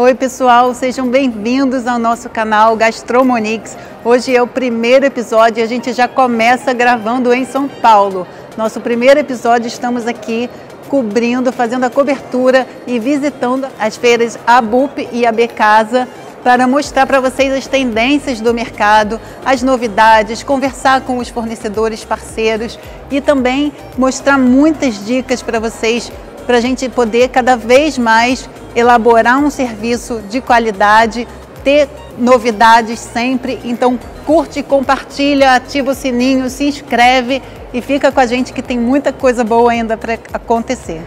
Oi pessoal, sejam bem-vindos ao nosso canal Gastromonix. Hoje é o primeiro episódio e a gente já começa gravando em São Paulo. Nosso primeiro episódio estamos aqui cobrindo, fazendo a cobertura e visitando as feiras ABUP e AB Casa para mostrar para vocês as tendências do mercado, as novidades, conversar com os fornecedores parceiros e também mostrar muitas dicas para vocês para a gente poder cada vez mais elaborar um serviço de qualidade, ter novidades sempre. Então curte, compartilha, ativa o sininho, se inscreve e fica com a gente que tem muita coisa boa ainda para acontecer.